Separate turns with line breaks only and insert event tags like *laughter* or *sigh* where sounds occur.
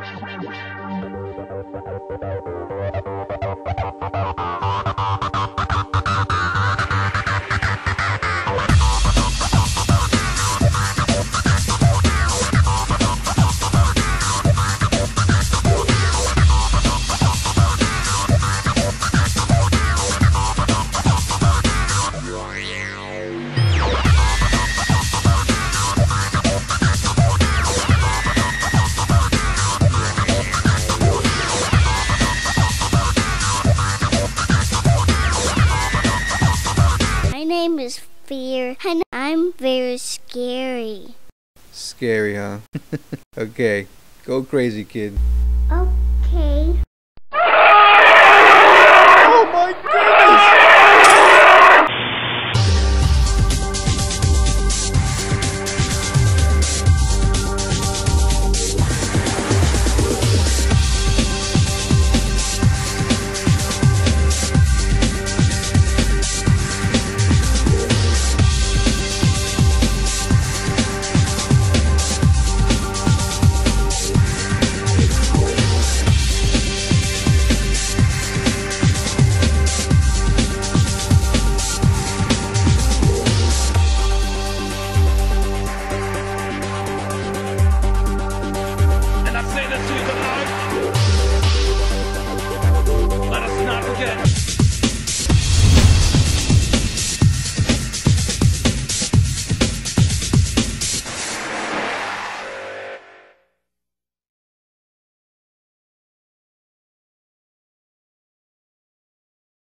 Thank you. Name is Fear, and I'm very scary.
Scary, huh? *laughs* okay, go crazy, kid.